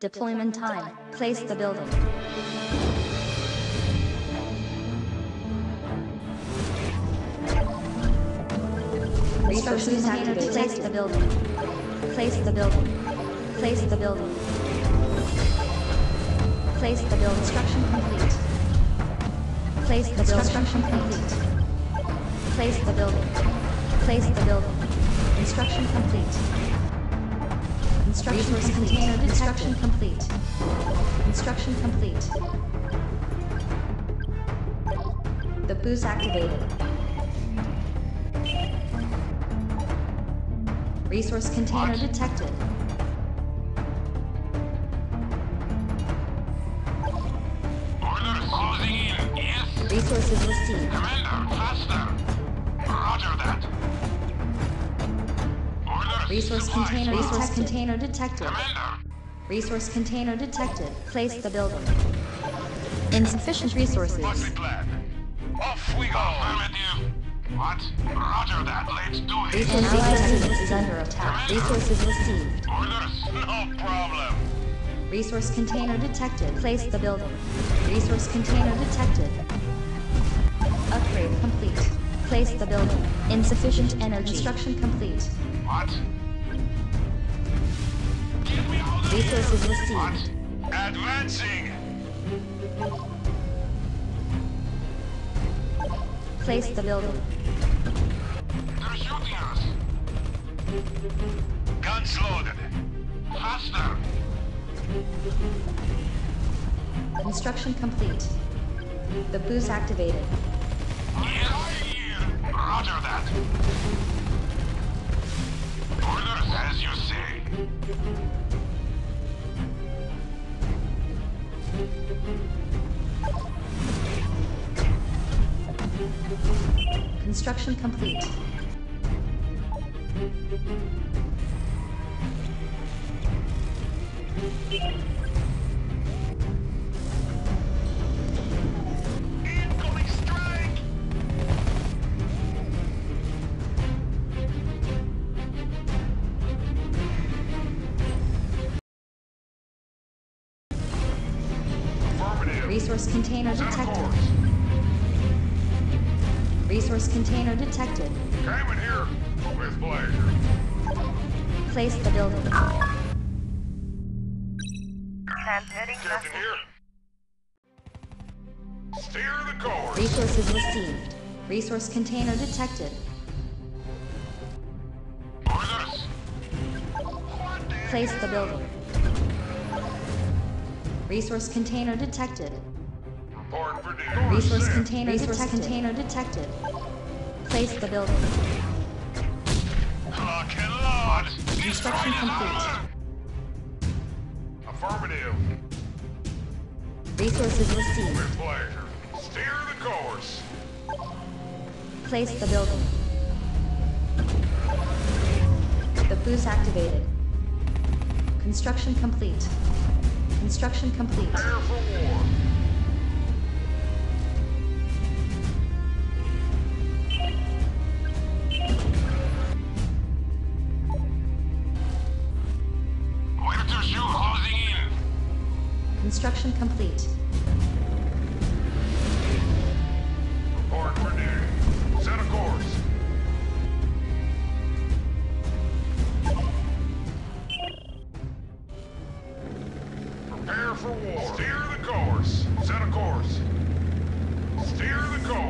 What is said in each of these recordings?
Deployment time. Place the building. Resources activated. Place the building. Place the building. Place the building. Place the building. Construction complete. Place the building. Construction complete. Place the building. Place the building. Construction complete. Construction Resource container Construction complete. Construction complete. The boost activated. Resource container detected. Order closing in. Yes. Resources received. Commander, Resource container Resource container detected. Commander. Resource container detected. Place the building. Insufficient resources. What's the plan? Off we go. Affirmative. What? Roger that. Let's do it. Resource detected is under attack. Resources received. Orders? No problem. Resource container detected. Place the building. Resource container detected. Upgrade complete. Place the building. Insufficient energy. Construction complete. What? Resources received. Advancing. Place the building. They're shooting us. Guns loaded. Faster. Construction complete. The boost activated. Roger that. Orders as you say. Construction complete. Resource container detected. Orders. Place the building. Resource container detected. Report for duty. Resource container Resource detected. container detected. Place the building. Construction complete. Affirmative. Resources received. With pleasure. Steer the course. Place the building. The boost activated. Construction complete. Construction complete. Prepare for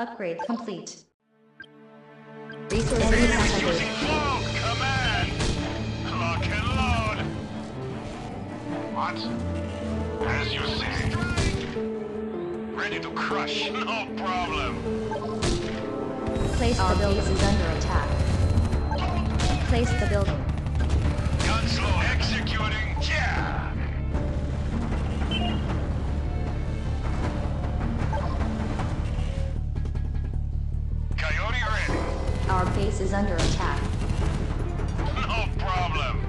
Upgrade complete. Resource Using activated. cloak. Command. Lock and load. What? As you say. Ready to crush. No problem. Place the building is under attack. Place the building. Gunslow executing. Our base is under attack. No problem.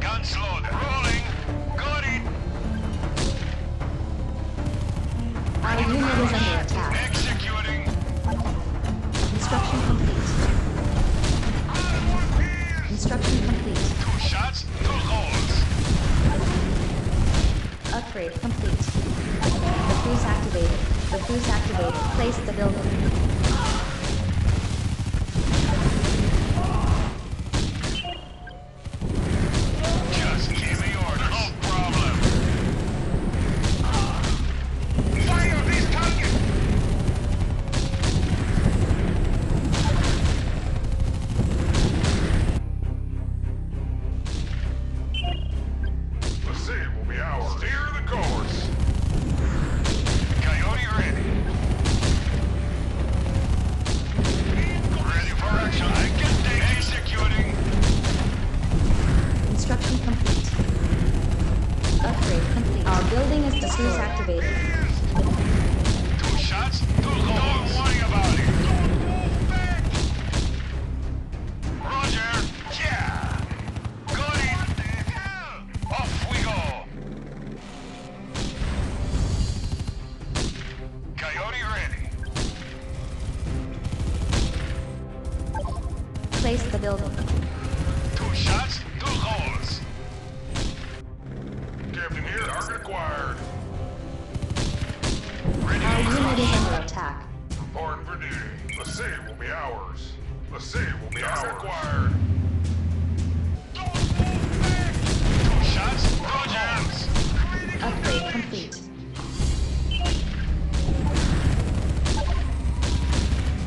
Guns loaded. Rolling. Got it. Our unit is under attack. Executing. Construction complete. Construction complete. Upgrade complete. The fuse activated. The fuse activated. Place the building. Steer course. Coyote ready. Ready for action. I can take executing. Construction complete. Upgrade complete. Our building is the fuse activated.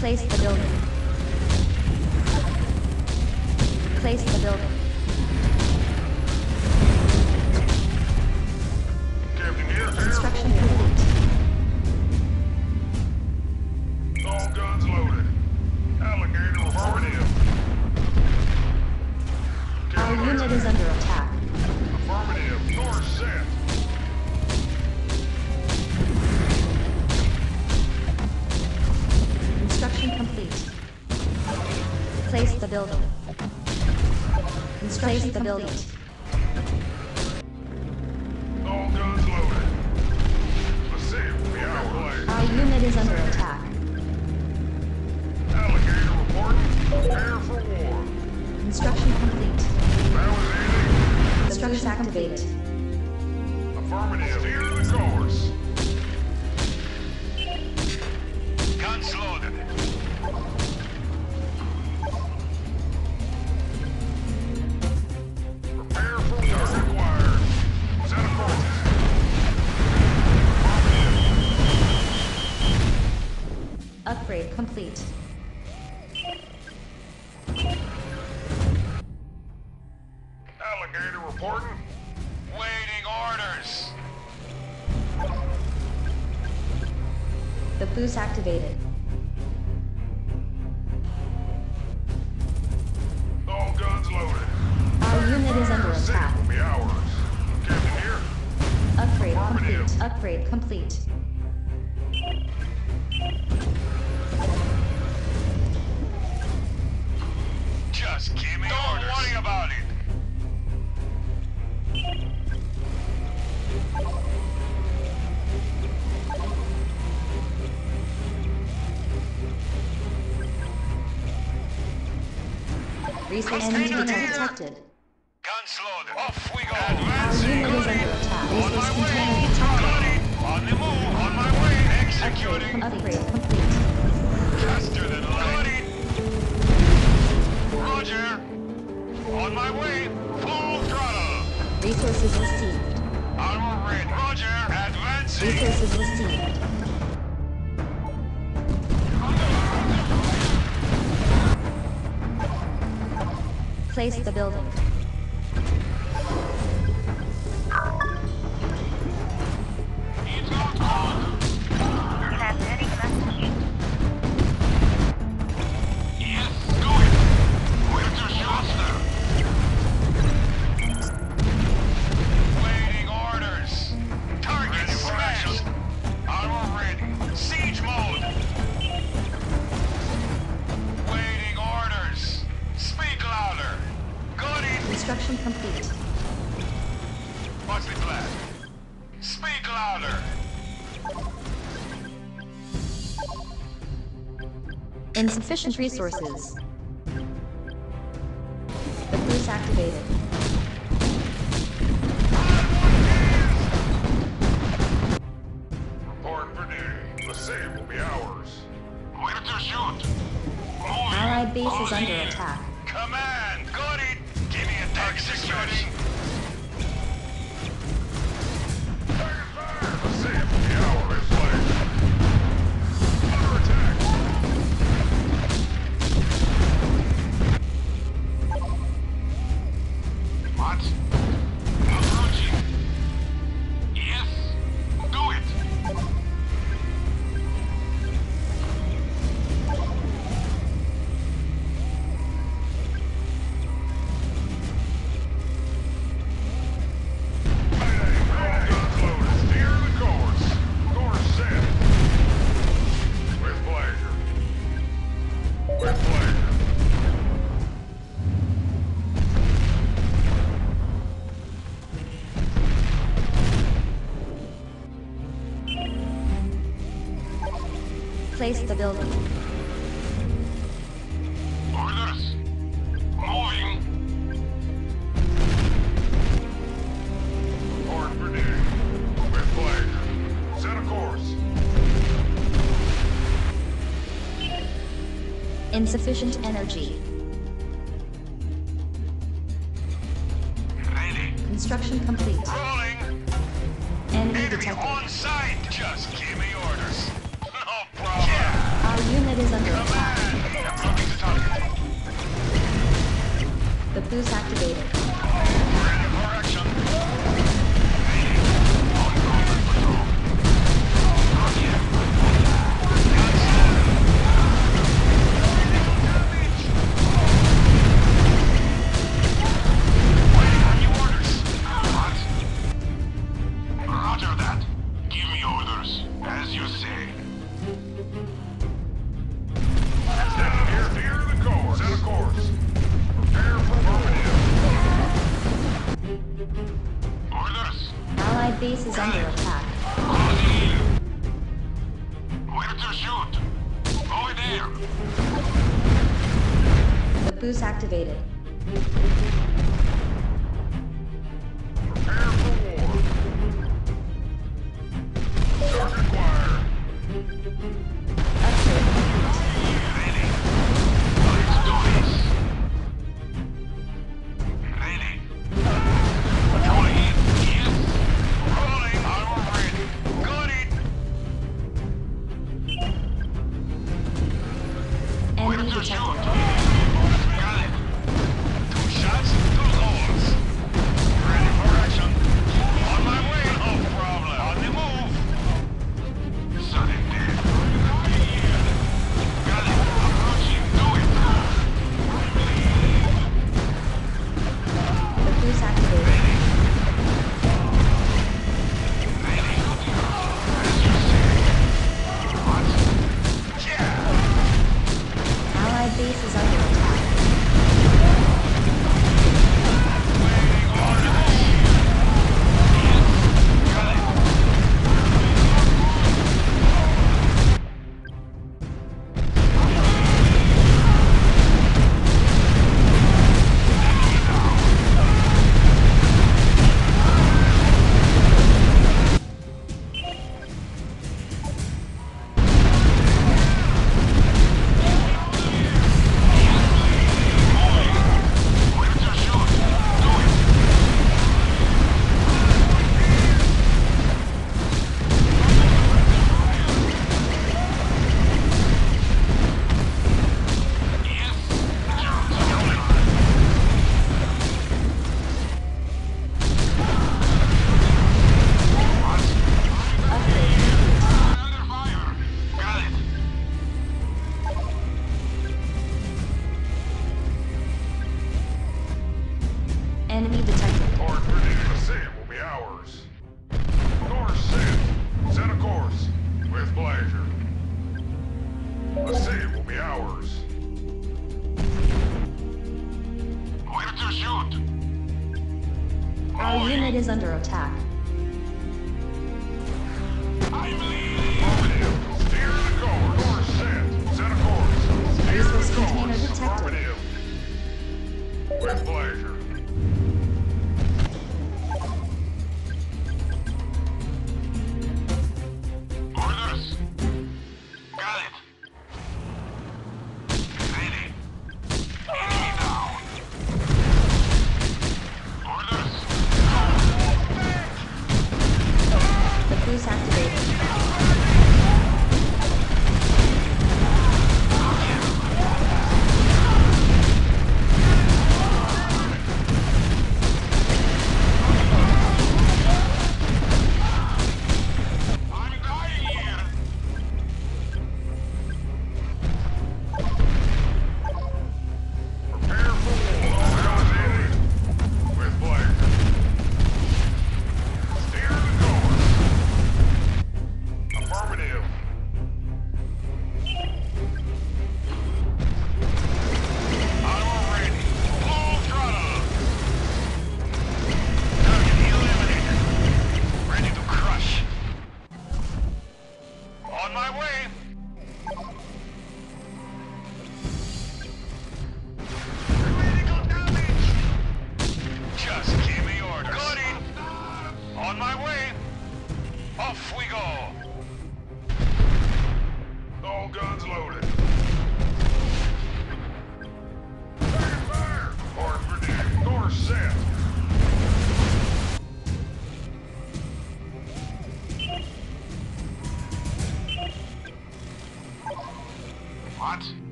Place the building. Place the building. Activated. Resource enemy detected. Guns loaded. Off we go. Our Advancing. unit is under attack. On Resource my way. container detected. On the move. On my way. Upgrade, Executing. upgrade complete. Faster than light. Roger. On my way. Full throttle. Resources received. Armor ready. Roger. Advancing. Resources received. Place the building. Construction complete. Watch the glass. Speak louder! Insufficient resources. The boost activated. replace the building. Orders! Moving! Hard flag. Set a course. Insufficient energy.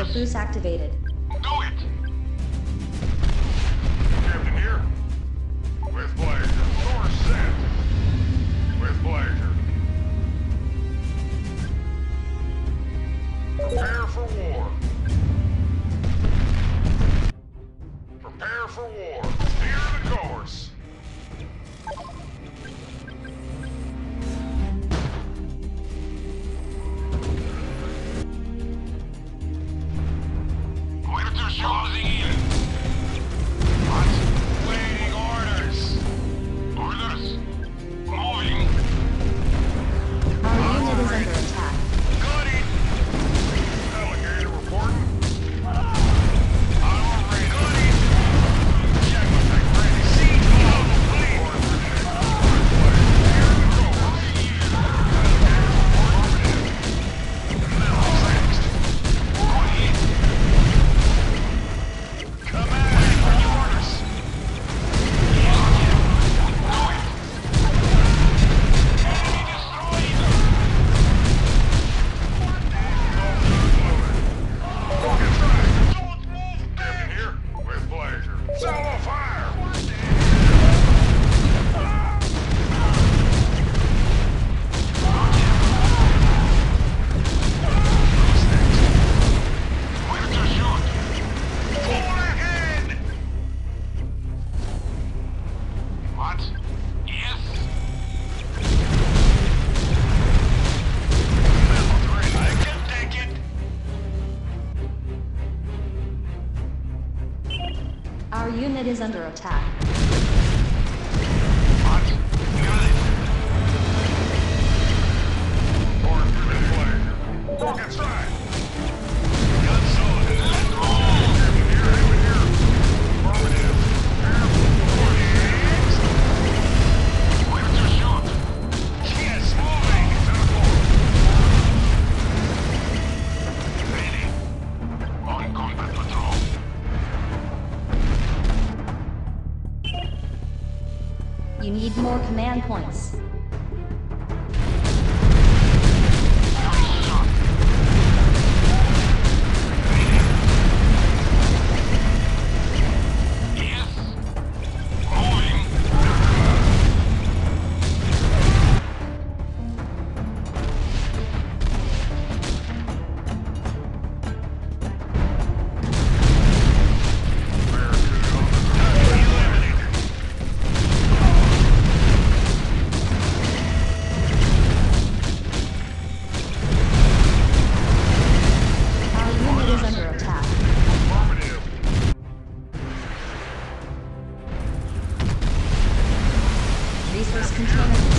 The boost activated. Do it! Captain here. With pleasure. Source sent. With pleasure. Prepare for war. Prepare for war. control.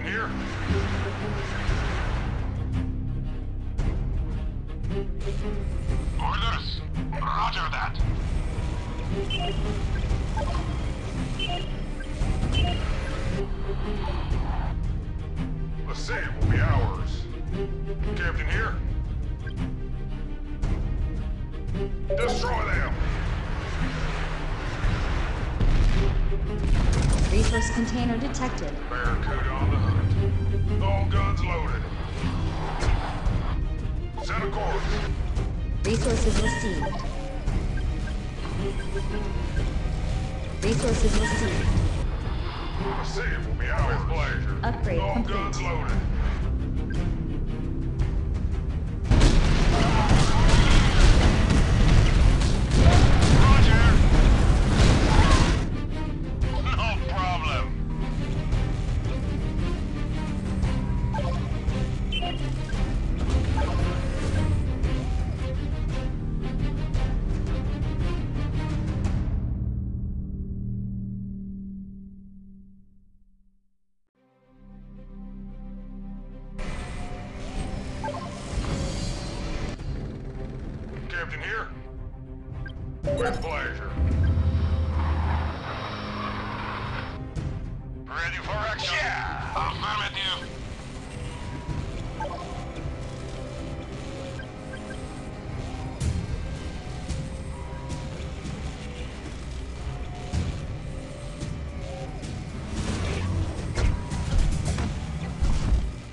in here? Thank you.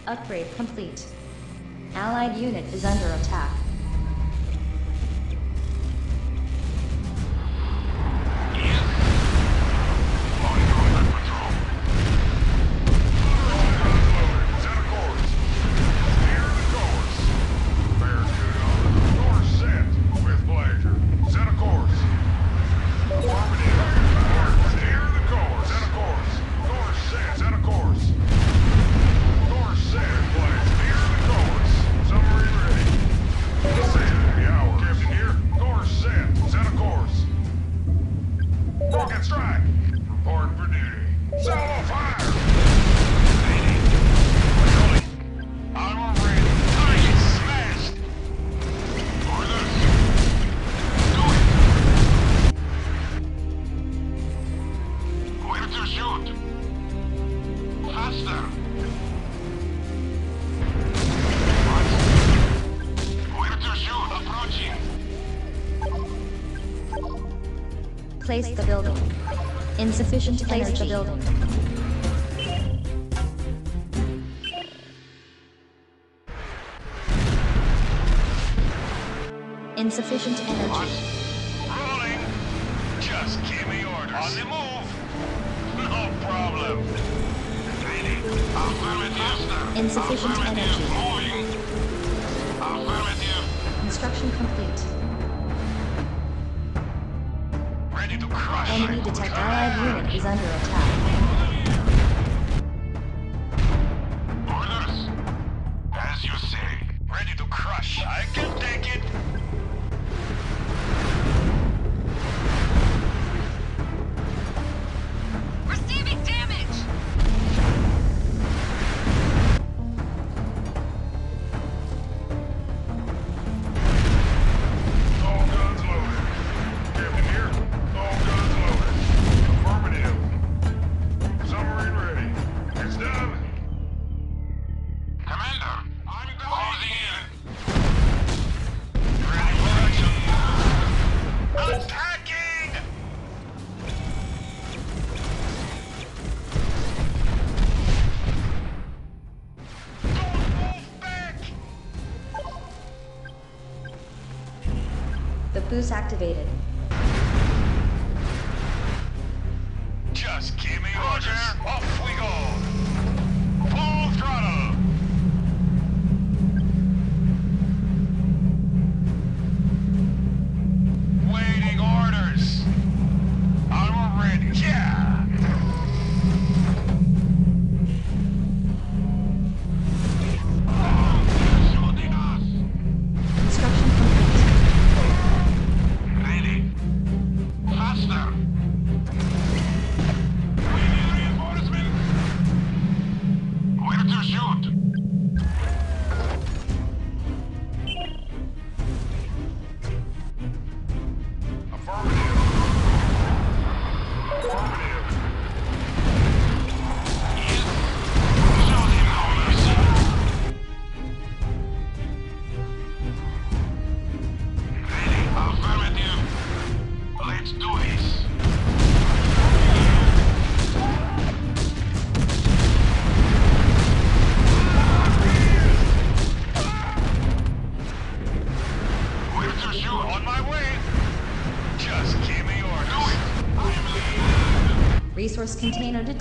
Upgrade complete. Allied unit is under attack. place the building. Insufficient to place the building. Insufficient energy. Rolling. Just give me orders. On the move. No problem. Insufficient energy. Construction complete. Enemy detector allied unit is under attack. Goose activated.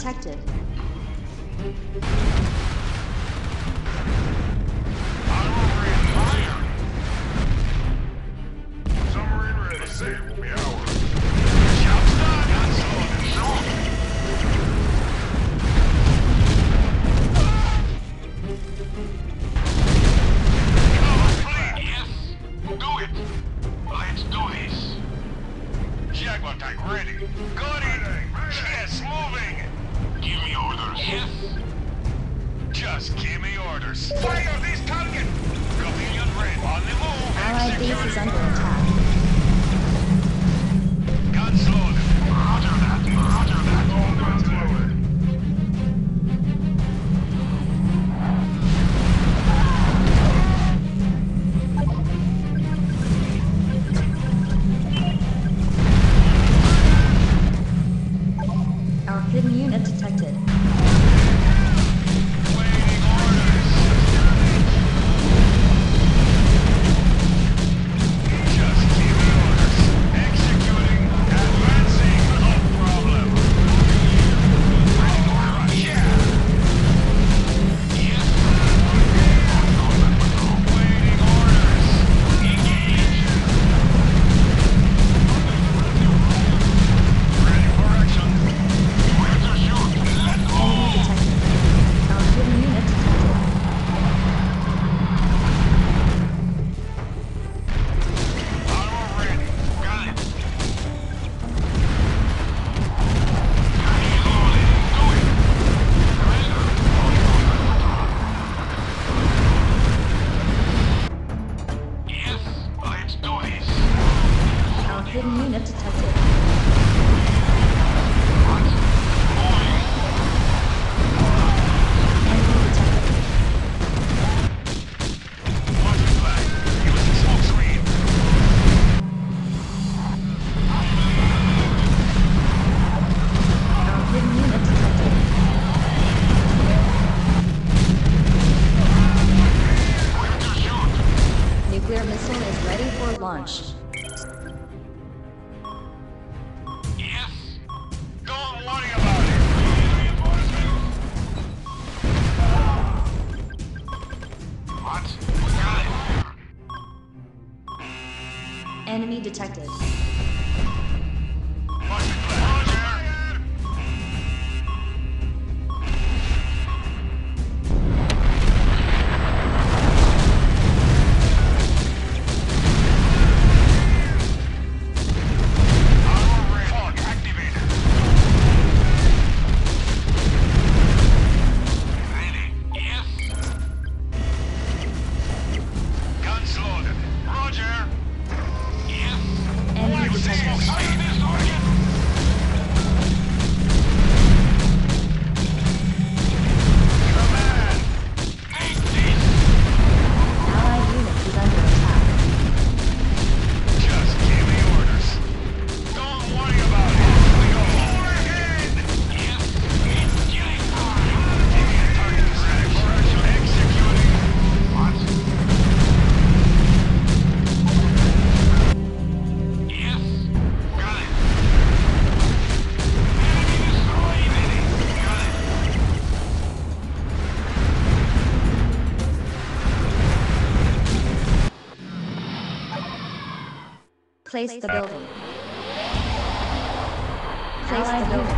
protected. Sunday. detected. Place the building. Place the building